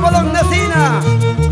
Capolón de